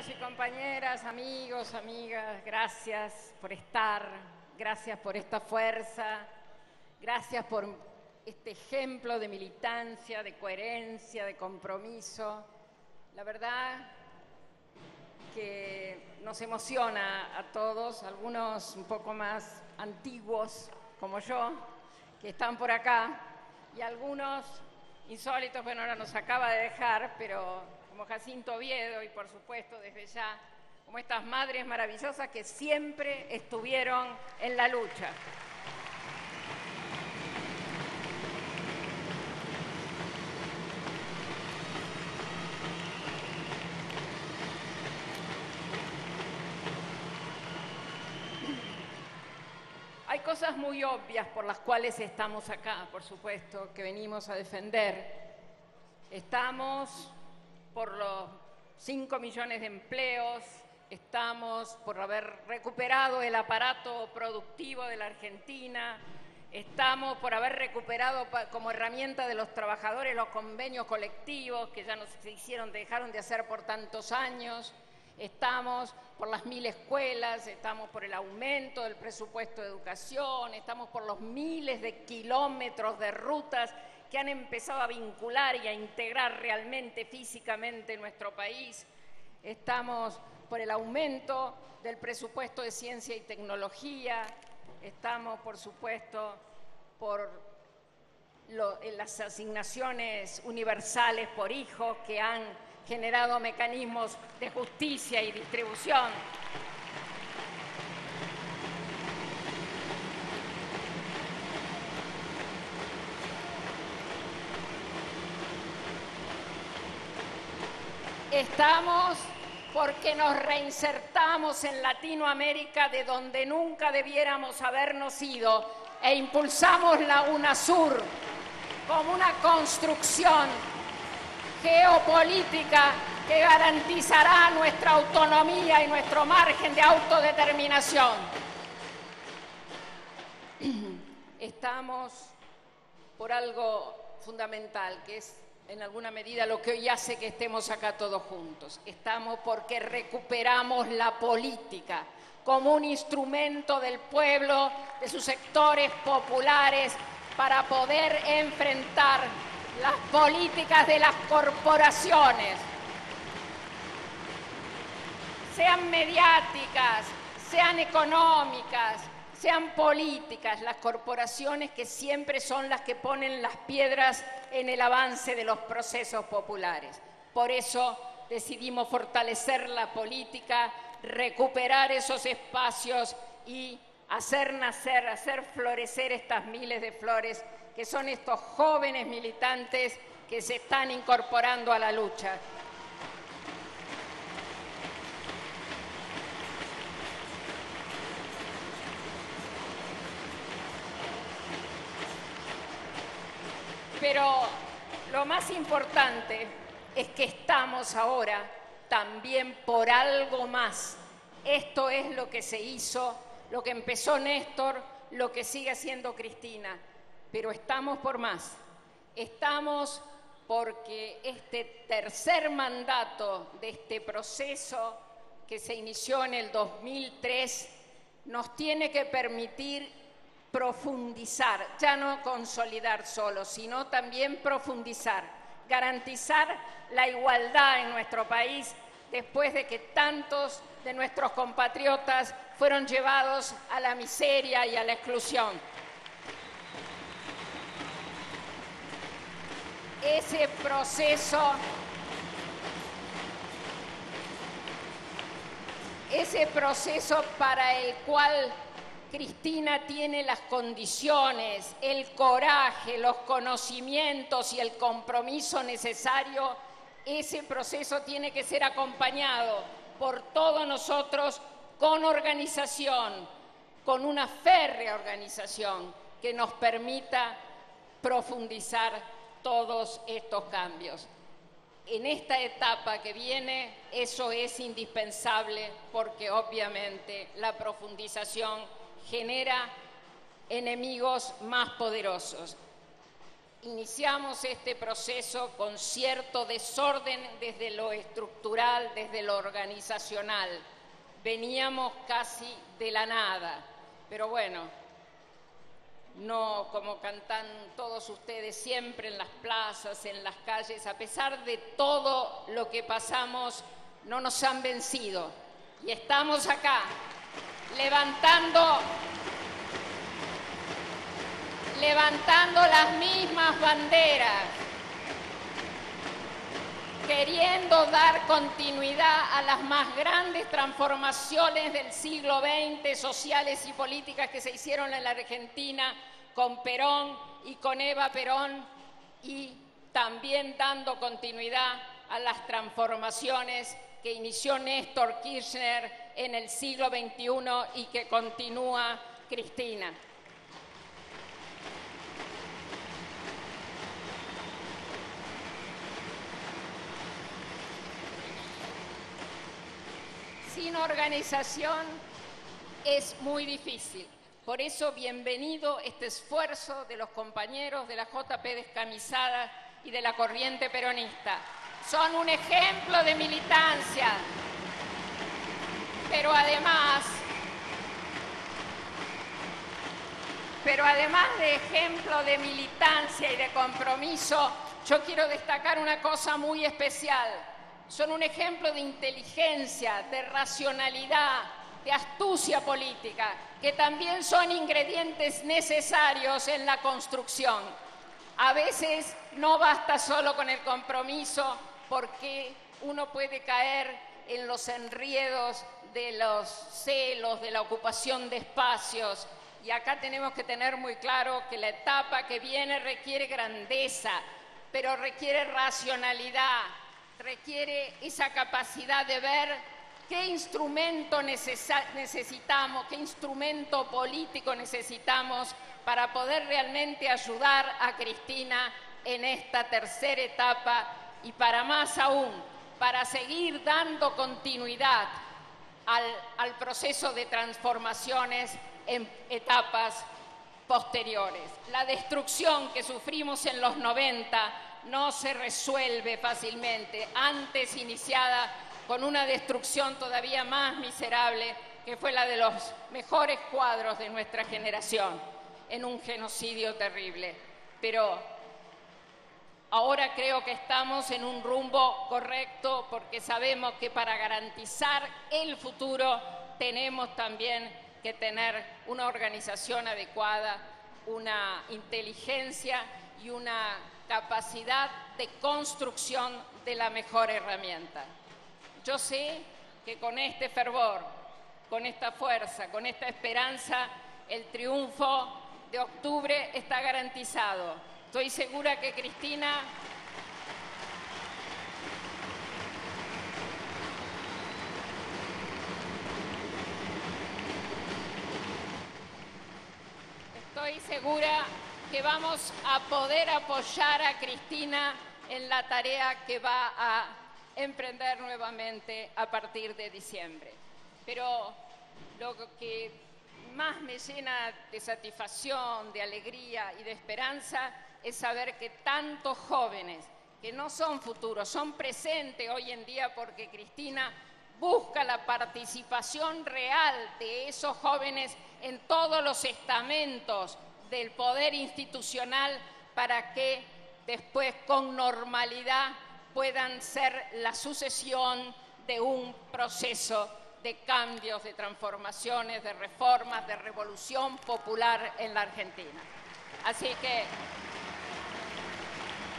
compañeros y compañeras, amigos, amigas, gracias por estar, gracias por esta fuerza, gracias por este ejemplo de militancia, de coherencia, de compromiso. La verdad que nos emociona a todos, algunos un poco más antiguos como yo, que están por acá, y algunos insólitos, bueno, ahora nos acaba de dejar, pero como Jacinto Oviedo y por supuesto desde ya, como estas madres maravillosas que siempre estuvieron en la lucha. Hay cosas muy obvias por las cuales estamos acá, por supuesto, que venimos a defender. Estamos por los 5 millones de empleos, estamos por haber recuperado el aparato productivo de la Argentina, estamos por haber recuperado como herramienta de los trabajadores los convenios colectivos que ya no se hicieron, dejaron de hacer por tantos años estamos por las mil escuelas, estamos por el aumento del presupuesto de educación, estamos por los miles de kilómetros de rutas que han empezado a vincular y a integrar realmente físicamente nuestro país, estamos por el aumento del presupuesto de ciencia y tecnología, estamos por supuesto por las asignaciones universales por hijos que han generado mecanismos de justicia y distribución. Estamos porque nos reinsertamos en Latinoamérica de donde nunca debiéramos habernos ido e impulsamos la UNASUR como una construcción geopolítica que garantizará nuestra autonomía y nuestro margen de autodeterminación. Estamos por algo fundamental, que es en alguna medida lo que hoy hace que estemos acá todos juntos. Estamos porque recuperamos la política como un instrumento del pueblo, de sus sectores populares, para poder enfrentar las políticas de las corporaciones, sean mediáticas, sean económicas, sean políticas, las corporaciones que siempre son las que ponen las piedras en el avance de los procesos populares. Por eso decidimos fortalecer la política, recuperar esos espacios y hacer nacer, hacer florecer estas miles de flores que son estos jóvenes militantes que se están incorporando a la lucha. Pero lo más importante es que estamos ahora también por algo más. Esto es lo que se hizo, lo que empezó Néstor, lo que sigue haciendo Cristina pero estamos por más. Estamos porque este tercer mandato de este proceso que se inició en el 2003 nos tiene que permitir profundizar, ya no consolidar solo, sino también profundizar, garantizar la igualdad en nuestro país después de que tantos de nuestros compatriotas fueron llevados a la miseria y a la exclusión. ese proceso, ese proceso para el cual Cristina tiene las condiciones, el coraje, los conocimientos y el compromiso necesario, ese proceso tiene que ser acompañado por todos nosotros con organización, con una férrea organización que nos permita profundizar todos estos cambios. En esta etapa que viene, eso es indispensable porque obviamente la profundización genera enemigos más poderosos. iniciamos este proceso con cierto desorden desde lo estructural, desde lo organizacional. Veníamos casi de la nada, pero bueno, no como cantan todos ustedes siempre en las plazas, en las calles, a pesar de todo lo que pasamos, no nos han vencido. Y estamos acá, levantando levantando las mismas banderas, queriendo dar continuidad a las más grandes transformaciones del siglo XX, sociales y políticas que se hicieron en la Argentina con Perón y con Eva Perón, y también dando continuidad a las transformaciones que inició Néstor Kirchner en el siglo XXI y que continúa Cristina. sin organización es muy difícil. Por eso, bienvenido este esfuerzo de los compañeros de la JP descamisada y de la corriente peronista. Son un ejemplo de militancia, pero además, pero además de ejemplo de militancia y de compromiso, yo quiero destacar una cosa muy especial son un ejemplo de inteligencia, de racionalidad, de astucia política, que también son ingredientes necesarios en la construcción. A veces no basta solo con el compromiso porque uno puede caer en los enriedos de los celos, de la ocupación de espacios. Y acá tenemos que tener muy claro que la etapa que viene requiere grandeza, pero requiere racionalidad, requiere esa capacidad de ver qué instrumento necesitamos, qué instrumento político necesitamos para poder realmente ayudar a Cristina en esta tercera etapa y para más aún, para seguir dando continuidad al, proceso de transformaciones en etapas posteriores. La destrucción que sufrimos en los 90 no se resuelve fácilmente, antes iniciada con una destrucción todavía más miserable, que fue la de los mejores cuadros de nuestra generación, en un genocidio terrible. Pero ahora creo que estamos en un rumbo correcto porque sabemos que para garantizar el futuro tenemos también que tener una organización adecuada, una inteligencia y una capacidad de construcción de la mejor herramienta. Yo sé que con este fervor, con esta fuerza, con esta esperanza, el triunfo de octubre está garantizado. Estoy segura que Cristina estoy segura que vamos a poder apoyar a Cristina en la tarea que va a emprender nuevamente a partir de diciembre. Pero lo que más me llena de satisfacción, de alegría y de esperanza es saber que tantos jóvenes que no son futuros, son presentes hoy en día porque Cristina busca la participación real de esos jóvenes en todos los estamentos del poder institucional para que después con normalidad puedan ser la sucesión de un proceso de cambios, de transformaciones, de reformas, de revolución popular en la Argentina. Así que,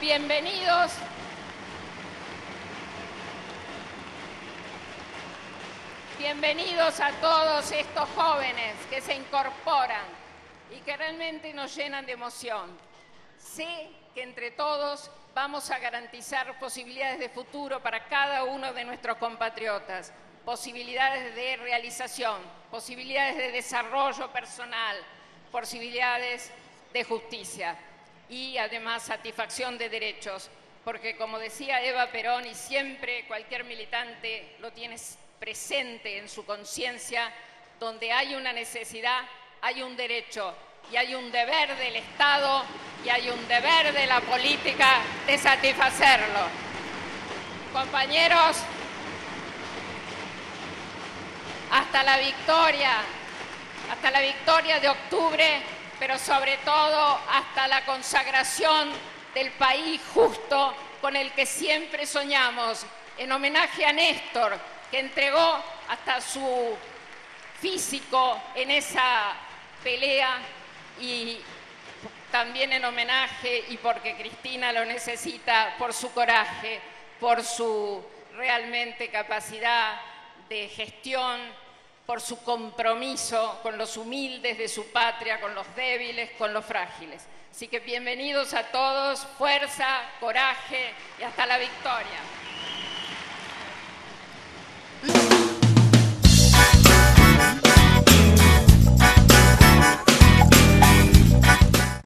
bienvenidos. Bienvenidos a todos estos jóvenes que se incorporan y que realmente nos llenan de emoción. Sé que entre todos vamos a garantizar posibilidades de futuro para cada uno de nuestros compatriotas, posibilidades de realización, posibilidades de desarrollo personal, posibilidades de justicia y además satisfacción de derechos, porque como decía Eva Perón y siempre cualquier militante lo tiene presente en su conciencia, donde hay una necesidad hay un derecho y hay un deber del Estado y hay un deber de la política de satisfacerlo. Compañeros, hasta la victoria, hasta la victoria de octubre, pero sobre todo hasta la consagración del país justo con el que siempre soñamos, en homenaje a Néstor, que entregó hasta su físico en esa pelea y también en homenaje y porque Cristina lo necesita por su coraje, por su realmente capacidad de gestión, por su compromiso con los humildes de su patria, con los débiles, con los frágiles. Así que bienvenidos a todos, fuerza, coraje y hasta la victoria.